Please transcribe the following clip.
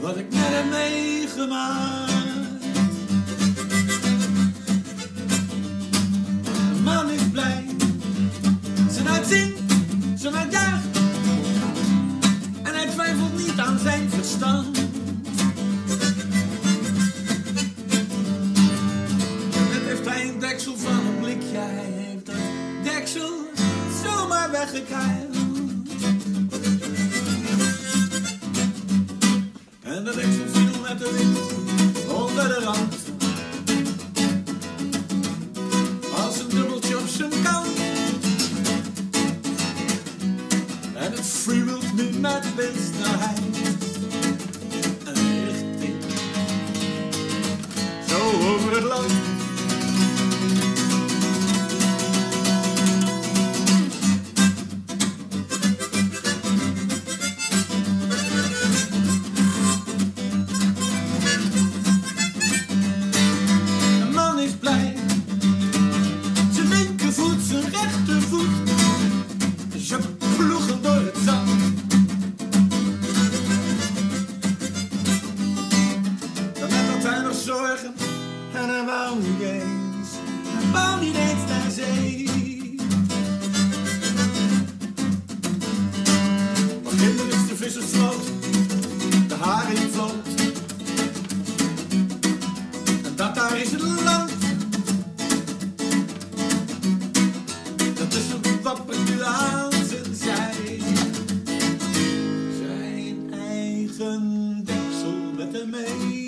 wat ik net heb meegemaakt. Een man is blij, zijn uitzien, zijn uitjuicht. En hij twijfelt niet aan zijn verstand. Net heeft hij een deksel van een blikje, hij heeft dat deksel zomaar weggekeild. En het freewheelt nu met windsnelheid. Een richting. Zo over het land. zorgen en hij wou niet eens, hij wou niet eens naar zee. Maar kinderen is de vis sloot, de haren in vloot. En dat daar is het land. Dat is een wapper nu zij. Zijn eigen deksel met hem mee.